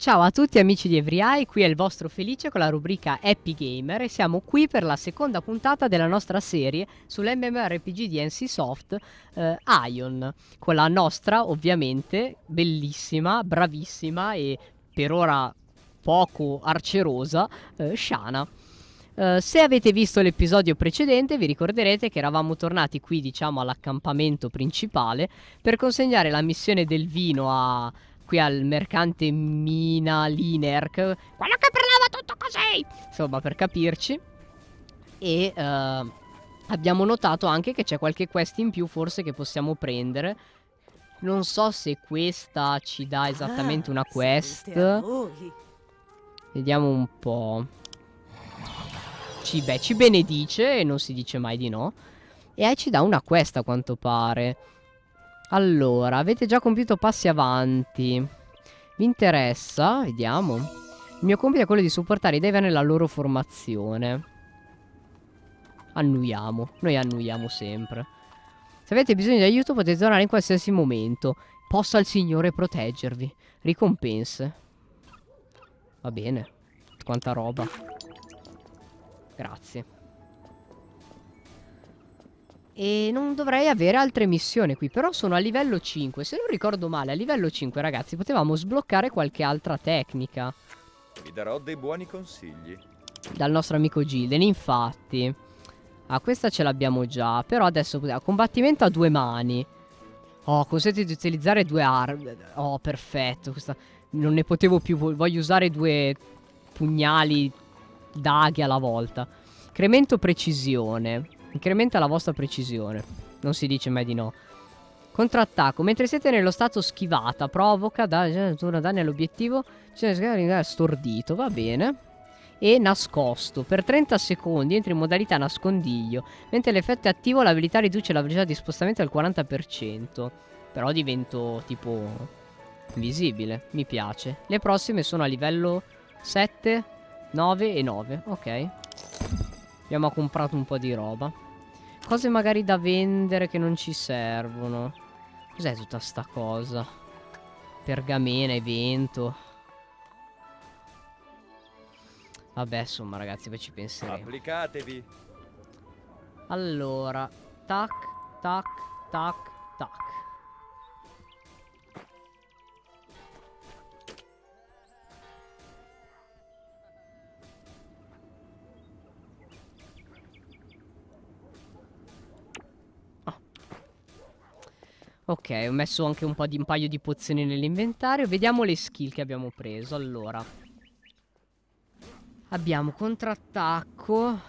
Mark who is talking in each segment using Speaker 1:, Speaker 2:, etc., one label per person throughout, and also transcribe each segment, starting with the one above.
Speaker 1: Ciao a tutti amici di Everyeye, qui è il vostro Felice con la rubrica Happy Gamer e siamo qui per la seconda puntata della nostra serie sull'MMORPG di NCSoft eh, Ion, con la nostra ovviamente bellissima, bravissima e per ora poco arcerosa eh, Shana. Uh, se avete visto l'episodio precedente vi ricorderete che eravamo tornati qui diciamo all'accampamento principale per consegnare la missione del vino a qui al mercante Mina Linerk, quello che parlava tutto così, insomma per capirci. E uh, abbiamo notato anche che c'è qualche quest in più forse che possiamo prendere. Non so se questa ci dà esattamente una ah, quest. Vediamo un po'. Ci, beh, ci benedice e non si dice mai di no. E ci dà una quest a quanto pare. Allora, avete già compiuto passi avanti. Mi interessa, vediamo. Il mio compito è quello di supportare i Deva nella loro formazione. Annuiamo. Noi annuiamo sempre. Se avete bisogno di aiuto potete tornare in qualsiasi momento. Possa il Signore proteggervi. Ricompense. Va bene. Quanta roba. Grazie. E non dovrei avere altre missioni qui Però sono a livello 5 Se non ricordo male a livello 5 ragazzi Potevamo sbloccare qualche altra tecnica.
Speaker 2: Vi darò dei buoni consigli.
Speaker 1: Dal nostro amico Gilden Infatti. Ah questa ce l'abbiamo già Però adesso combattimento a due mani. Oh consente di utilizzare due armi Oh perfetto Questa non ne potevo più Voglio usare due pugnali Daghe alla volta. Incremento precisione Incrementa la vostra precisione. Non si dice mai di no. Contrattacco. Mentre siete nello stato schivata, provoca da, danni all'obiettivo. Stordito, va bene. E nascosto. Per 30 secondi entra in modalità nascondiglio. Mentre l'effetto è attivo, l'abilità riduce la velocità di spostamento al 40%. Però divento tipo invisibile. Mi piace. Le prossime sono a livello 7, 9 e 9. Ok. Abbiamo comprato un po' di roba. Cose magari da vendere che non ci servono. Cos'è tutta sta cosa? Pergamena, evento. Vabbè, insomma, ragazzi, poi ci penseremo.
Speaker 2: Applicatevi.
Speaker 1: Allora, tac, tac, tac, tac. Ok, ho messo anche un, di, un paio di pozioni nell'inventario. Vediamo le skill che abbiamo preso. Allora. Abbiamo contrattacco.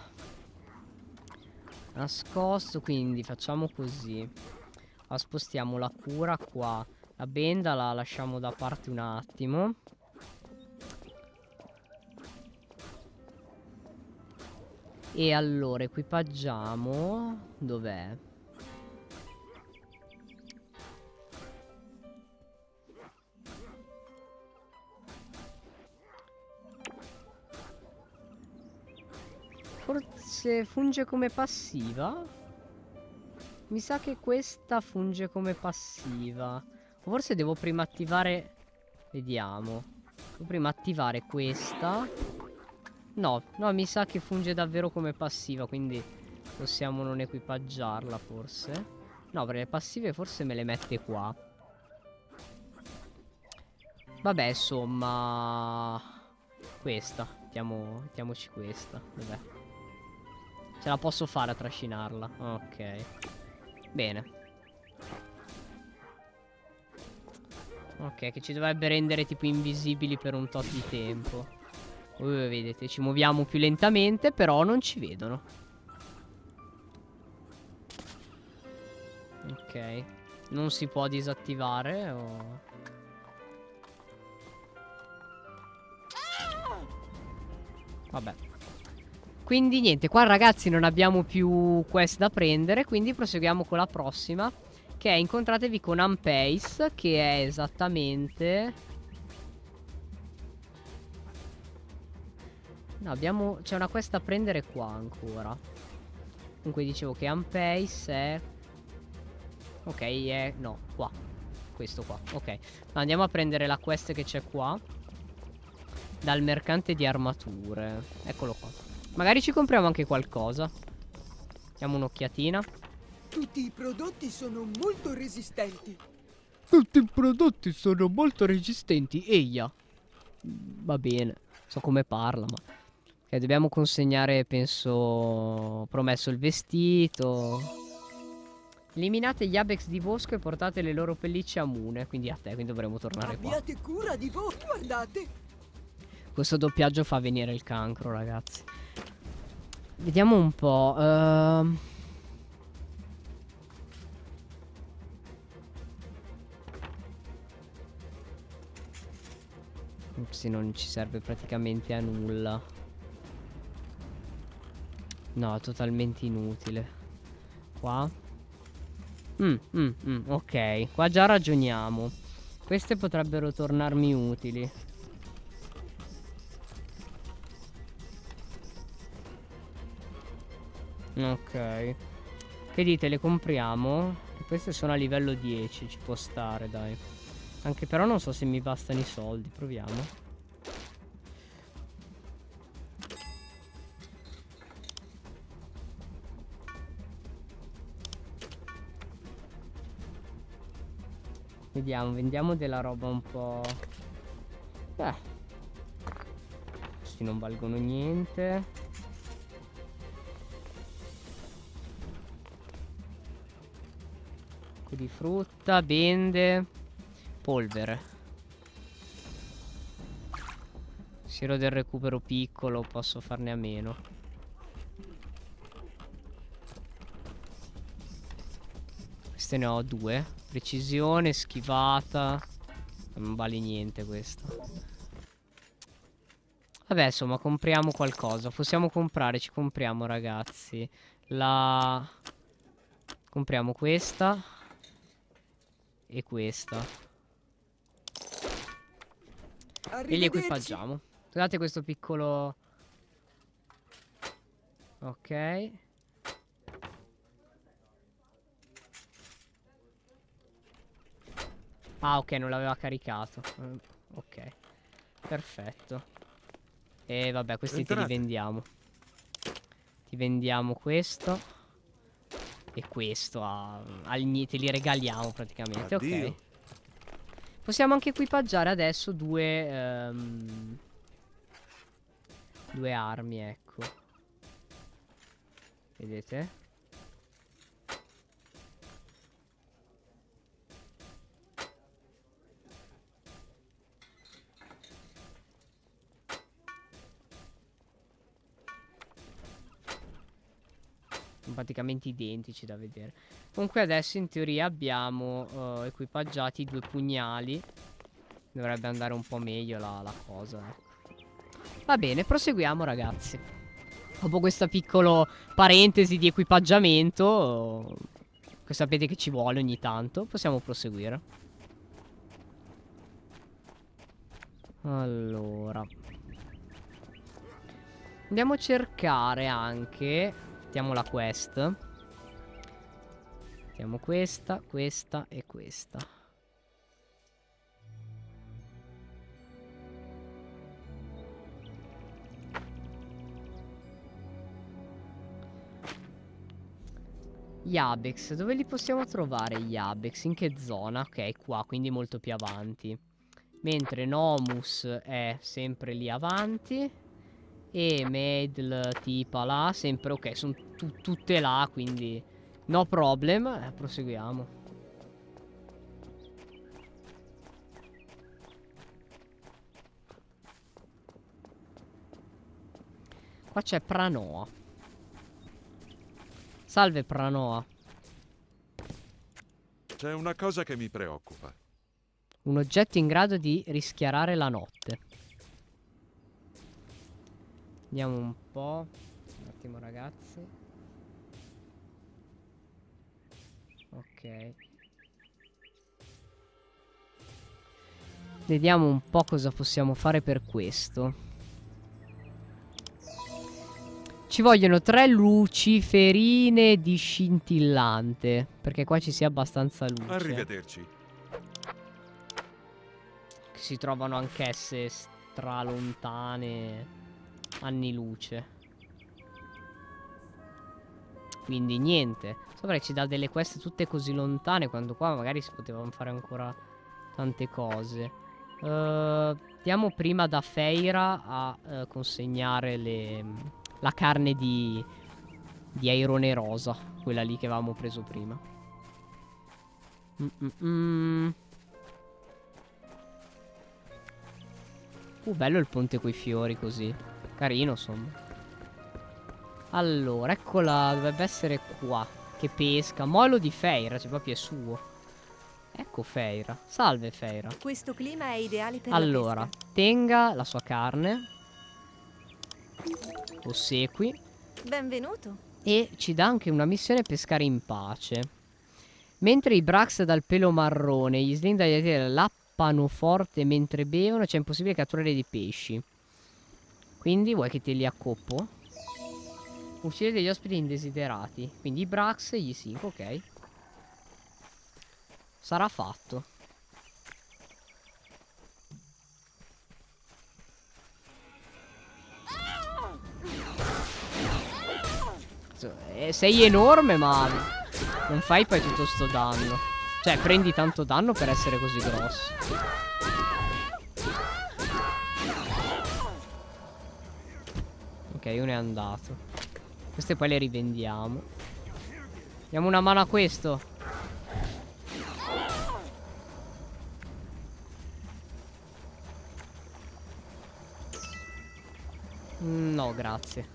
Speaker 1: Nascosto, quindi facciamo così. La spostiamo la cura qua. La benda la lasciamo da parte un attimo. E allora equipaggiamo. Dov'è? Forse funge come passiva? Mi sa che questa funge come passiva. Forse devo prima attivare... Vediamo. Devo prima attivare questa. No, no, mi sa che funge davvero come passiva, quindi possiamo non equipaggiarla forse. No, perché le passive forse me le mette qua. Vabbè, insomma... Questa. Mettiamo, mettiamoci questa. Vabbè. Ce la posso fare a trascinarla. Ok. Bene. Ok, che ci dovrebbe rendere tipo invisibili per un tot di tempo. Uh, vedete, ci muoviamo più lentamente, però non ci vedono. Ok. Non si può disattivare o... Vabbè. Quindi niente, qua ragazzi non abbiamo più quest da prendere, quindi proseguiamo con la prossima, che è incontratevi con Ampace, che è esattamente... No, abbiamo... c'è una quest da prendere qua ancora. Comunque dicevo che Ampace è... Ok, è... no, qua. Questo qua, ok. Andiamo a prendere la quest che c'è qua. Dal mercante di armature. Eccolo qua. Magari ci compriamo anche qualcosa. Diamo un'occhiatina.
Speaker 3: Tutti i prodotti sono molto resistenti.
Speaker 1: Tutti i prodotti sono molto resistenti. Eia. Va bene. So come parla, ma... Ok, dobbiamo consegnare, penso... Promesso il vestito. Eliminate gli Abex di bosco e portate le loro pellicce a Mune. Quindi a te, quindi dovremo tornare qua.
Speaker 3: Abbiate cura di voi, guardate.
Speaker 1: Questo doppiaggio fa venire il cancro, ragazzi. Vediamo un po'. Uh... Sì, non ci serve praticamente a nulla. No, totalmente inutile. Qua. Mm, mm, mm, ok, qua già ragioniamo. Queste potrebbero tornarmi utili. Ok. Che dite, le compriamo? Queste sono a livello 10, ci può stare, dai. Anche però non so se mi bastano i soldi, proviamo. Vediamo, vendiamo della roba un po'... Eh. Questi non valgono niente. Di frutta, bende, polvere. Siero del recupero piccolo, posso farne a meno. Queste ne ho due. Precisione, schivata. Non vale niente questa. Vabbè, insomma, compriamo qualcosa. Possiamo comprare, ci compriamo, ragazzi. La... Compriamo questa e questa. E li equipaggiamo. Guardate questo piccolo... Ok. Ah, ok, non l'aveva caricato. Uh, ok. Perfetto. E vabbè, questi te li vendiamo. Ti vendiamo questo. E questo a, al, te li regaliamo praticamente. Addio. Ok. Possiamo anche equipaggiare adesso due... Um, due armi, ecco. Vedete? Sono praticamente identici da vedere. Comunque adesso in teoria abbiamo uh, equipaggiati due pugnali. Dovrebbe andare un po' meglio la, la cosa. Ecco. Va bene, proseguiamo ragazzi. Dopo questa piccola parentesi di equipaggiamento, che sapete che ci vuole ogni tanto, possiamo proseguire. Allora. Andiamo a cercare anche Mettiamo la quest. Mettiamo questa, questa e questa. Gli Abex, dove li possiamo trovare gli Abex? In che zona? Ok, qua, quindi molto più avanti. Mentre Nomus è sempre lì avanti. E Medl tipa là, sempre ok, sono tutte là, quindi no problem, eh, proseguiamo. Qua c'è Pranoa. Salve Pranoa.
Speaker 4: C'è una cosa che mi preoccupa.
Speaker 1: Un oggetto in grado di rischiarare la notte. Vediamo un po'. Un attimo ragazzi. Ok. Vediamo un po' cosa possiamo fare per questo. Ci vogliono tre luciferine di scintillante. Perché qua ci sia abbastanza luce.
Speaker 4: Arrivederci.
Speaker 1: Che si trovano anch'esse ultra lontane anni luce. Quindi niente. Sopra ci dà delle quest tutte così lontane quando qua magari si potevano fare ancora tante cose. Uh, andiamo prima da Feira a uh, consegnare le, la carne di, di Airone Rosa, quella lì che avevamo preso prima. Mm -mm -mm. Uh, bello il ponte coi fiori così. Carino, insomma. Allora, eccola, dovrebbe essere qua. Che pesca. Molo di Feira, cioè proprio è suo. Ecco Feira. Salve Feira.
Speaker 5: Questo clima è ideale per
Speaker 1: allora,
Speaker 5: la
Speaker 1: tenga la sua carne. Ossequi.
Speaker 5: Benvenuto.
Speaker 1: E ci dà anche una missione pescare in pace. Mentre i Brax dal pelo marrone gli Sling dagli lappano forte mentre bevono, c'è impossibile catturare dei pesci. Quindi vuoi che te li accoppo? Uccidere degli ospiti indesiderati. Quindi i Brax e gli Sink, ok. Sarà fatto. Eh, sei enorme ma non fai poi tutto sto danno. Cioè prendi tanto danno per essere così grosso. Ok, uno è andato. Queste poi le rivendiamo. Diamo una mano a questo. No, grazie.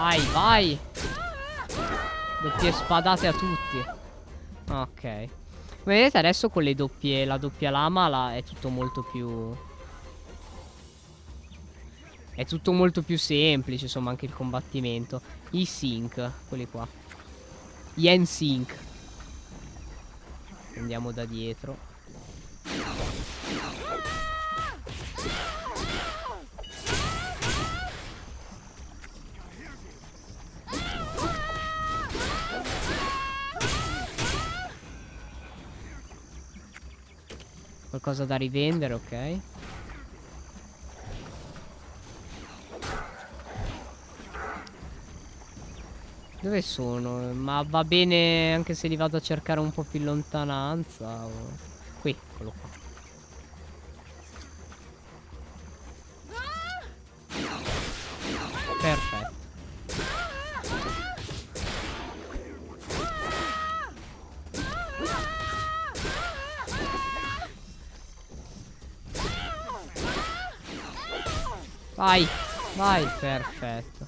Speaker 1: Vai, vai. Doppie spadate a tutti. Ok. Come vedete adesso con le doppie, la doppia lama la, è tutto molto più... È tutto molto più semplice, insomma, anche il combattimento. I sync, quelli qua. Gli N-sync. Andiamo da dietro. Qualcosa da rivendere, ok. Dove sono? Ma va bene anche se li vado a cercare un po' più in lontananza o... Qui, eccolo qua vai, perfetto.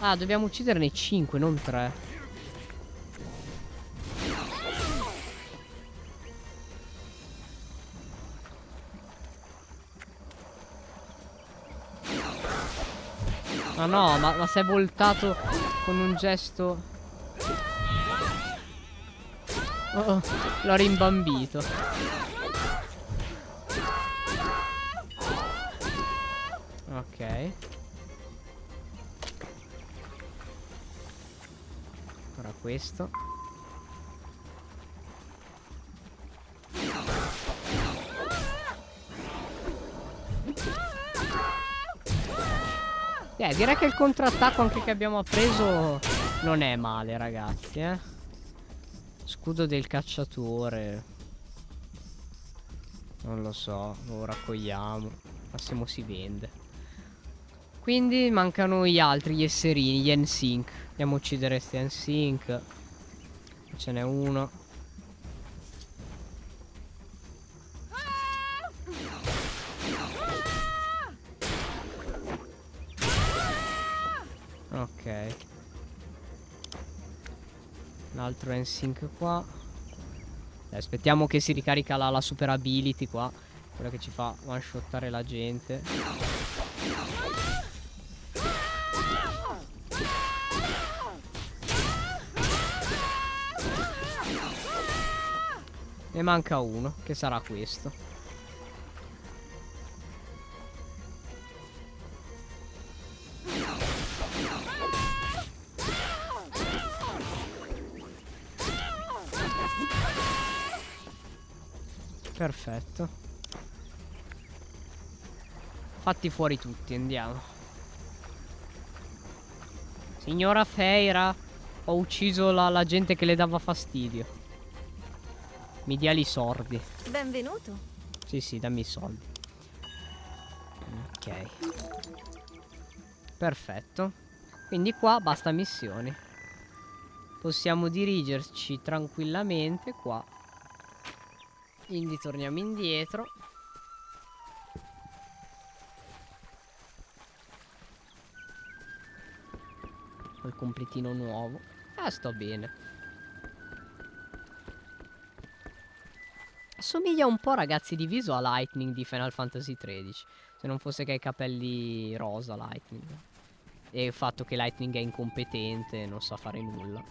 Speaker 1: Ah, dobbiamo ucciderne 5, non 3 Ma no, ma, ma si è voltato con un gesto. Oh, oh, L'ho rimbambito questo Eh, direi che il contrattacco anche che abbiamo appreso non è male, ragazzi, eh. Scudo del cacciatore. Non lo so, lo raccogliamo. Massimo si vende. Quindi mancano gli altri, gli esserini, gli N-Sync. Andiamo a uccidere questi N-Sync. Ce n'è uno. Ok. L'altro N-Sync qua. Dai, aspettiamo che si ricarica la, la super ability qua. Quella che ci fa one shottare la gente. Ne manca uno, che sarà questo. Perfetto. Fatti fuori tutti, andiamo. Signora Feira, ho ucciso la, la gente che le dava fastidio. Mi dia i sordi.
Speaker 5: Benvenuto.
Speaker 1: Sì, sì, dammi i soldi. Ok. Perfetto. Quindi qua basta missioni. Possiamo dirigerci tranquillamente qua. Quindi torniamo indietro. Il completino nuovo. Ah, sto bene. Assomiglia un po', ragazzi, di viso a Lightning di Final Fantasy XIII. Se non fosse che ha i capelli rosa Lightning. E il fatto che Lightning è incompetente non sa fare nulla.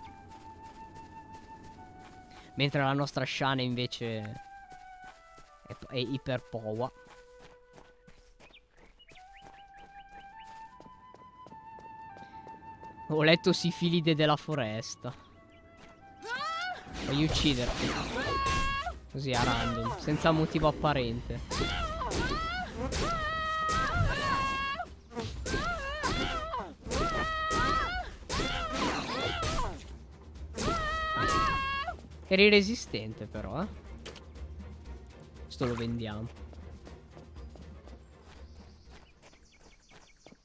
Speaker 1: Mentre la nostra Shane invece è, è iper powa. Ho letto Sifilide della foresta. Voglio ucciderti. Così a random, senza motivo apparente. Eri resistente però, eh. Questo lo vendiamo.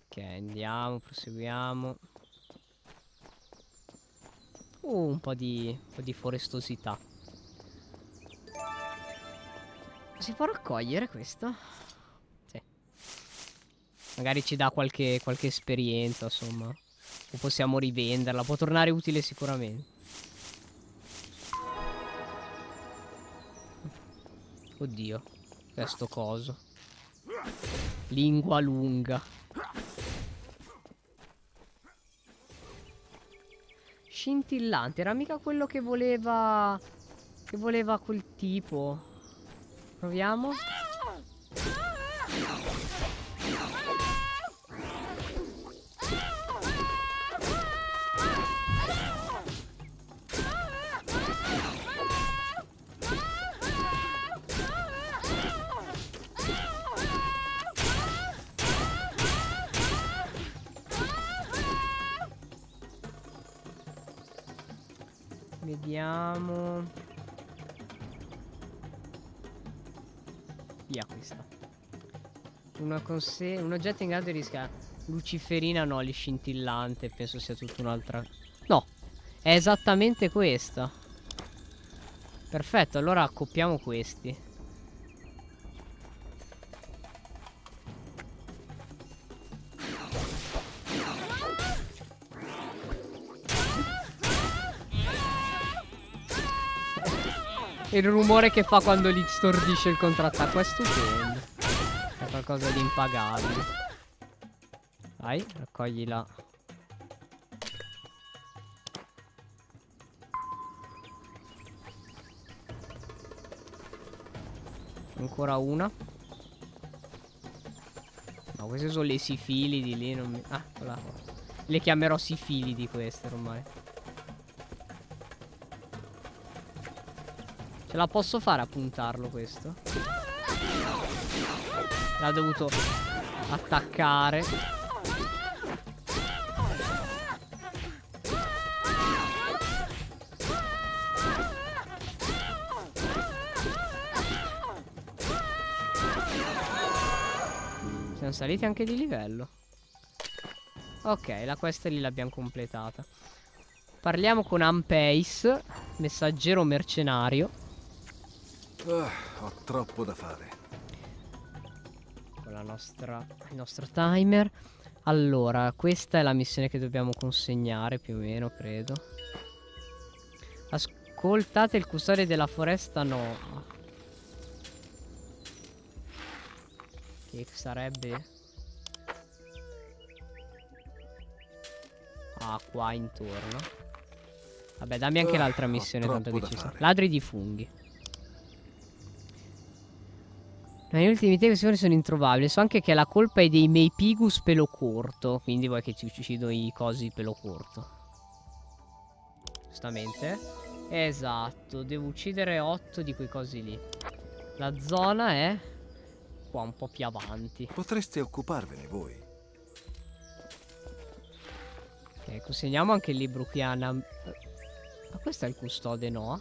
Speaker 1: Ok, andiamo, proseguiamo. Uh, un po' di, un po' di forestosità. Si può raccogliere questo? Sì. Magari ci dà qualche, qualche esperienza, insomma. O possiamo rivenderla. Può tornare utile sicuramente. Oddio. Questo coso. Lingua lunga. Scintillante. Era mica quello che voleva... Che voleva quel tipo. Proviamo. Vediamo. Una conse un oggetto in grado di rischiare. Luciferina no, lì scintillante. Penso sia tutta un'altra. No, è esattamente questa. Perfetto, allora accoppiamo questi. Il rumore che fa quando gli stordisce il contrattacco è stupendo. È qualcosa di impagabile. Vai, raccoglila. Ancora una. No, queste sono le sifilidi lì. Non mi... Ah, quella. Le chiamerò sifilidi queste ormai. Ce la posso fare a puntarlo questo? L'ha dovuto attaccare. Siamo saliti anche di livello. Ok, la quest lì l'abbiamo completata. Parliamo con Ampace, messaggero mercenario.
Speaker 6: Ah, ho troppo da fare.
Speaker 1: Con la nostra, il nostro timer. Allora, questa è la missione che dobbiamo consegnare, più o meno, credo. Ascoltate il custode della foresta, no. Che sarebbe... Ah, qua intorno. Vabbè, dammi anche
Speaker 6: Ah,
Speaker 1: l'altra missione, tanto che ci
Speaker 6: fare.
Speaker 1: Ladri di funghi. Negli ultimi tempi sono introvabili. So anche che la colpa è dei Meipigus pelo corto. Quindi vuoi che ti uccido i cosi pelo corto. Giustamente. Esatto, devo uccidere 8 di quei cosi lì. La zona è qua un po' più avanti.
Speaker 6: Potreste occuparvene voi.
Speaker 1: Ok, consegniamo anche il libro qui a Nam... Ma questo è il custode, no?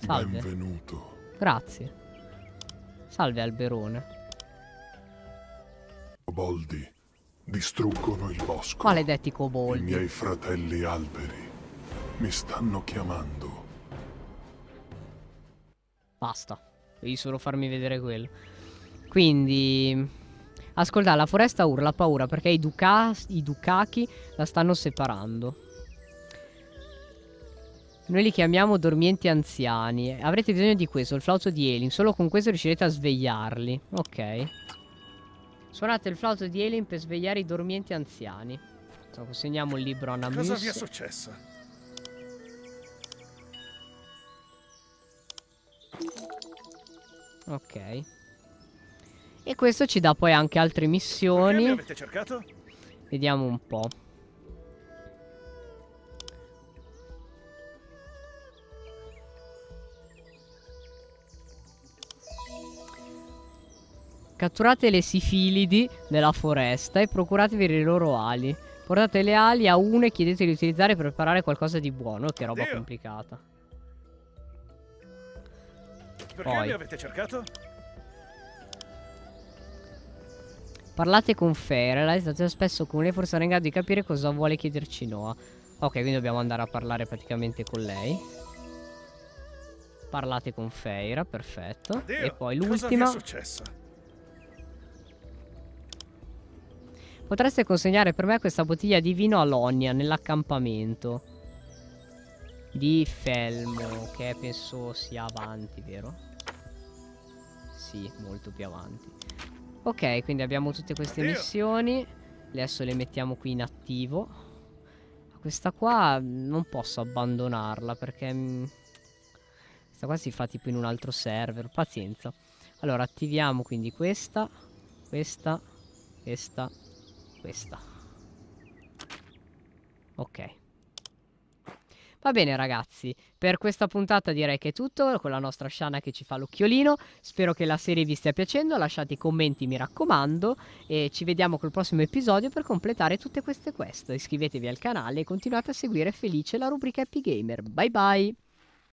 Speaker 1: Salve.
Speaker 7: Benvenuto.
Speaker 1: Grazie. Salve Alberone.
Speaker 7: Koboldi distruggono il bosco.
Speaker 1: Maledetti
Speaker 7: I
Speaker 1: coboldi.
Speaker 7: miei fratelli alberi mi stanno chiamando.
Speaker 1: Basta. Devi solo farmi vedere quello. Quindi... Ascolta, la foresta urla ha paura perché i, duca- i Dukaki la stanno separando. Noi li chiamiamo dormienti anziani. Avrete bisogno di questo, il flauto di Elin. Solo con questo riuscirete a svegliarli. Ok. Suonate il flauto di Elin per svegliare i dormienti anziani. Insomma, consegniamo il libro a Namus.
Speaker 8: Cosa vi è successo?
Speaker 1: Ok. E questo ci dà poi anche altre
Speaker 8: Perché mi
Speaker 1: missioni.
Speaker 8: avete cercato?
Speaker 1: Vediamo un po'. Catturate le sifilidi nella foresta e procuratevi le loro ali. Portate le ali a uno e chiedete di utilizzare per preparare qualcosa di buono. Che roba
Speaker 8: Addio.
Speaker 1: complicata.
Speaker 8: Perché
Speaker 1: Poi.
Speaker 8: mi avete cercato?
Speaker 1: Parlate con Ferela, è stato spesso con lei, forse sarà in grado di capire cosa vuole chiederci Noah. Ok, quindi dobbiamo andare a parlare praticamente con lei. Parlate con Feira, perfetto.
Speaker 8: Addio.
Speaker 1: E poi
Speaker 8: Cosa vi è
Speaker 1: l'ultima.
Speaker 8: successo?
Speaker 1: Potreste consegnare per me questa bottiglia di vino a Lonia nell'accampamento di Felmo, che penso sia avanti, vero? Sì, molto più avanti. Ok, quindi abbiamo tutte queste missioni. Adesso le mettiamo qui in attivo. Questa qua mm, non posso abbandonarla perché... mm, Questa qua si fa tipo in un altro server. Pazienza. Allora, attiviamo quindi questa, questa, questa, questa. Ok. Va bene ragazzi, per questa puntata direi che è tutto, con la nostra Shana che ci fa l'occhiolino, spero che la serie vi stia piacendo, lasciate i commenti mi raccomando e ci vediamo col prossimo episodio per completare tutte queste quest, iscrivetevi al canale e continuate a seguire felice la rubrica Happy Gamer, bye bye!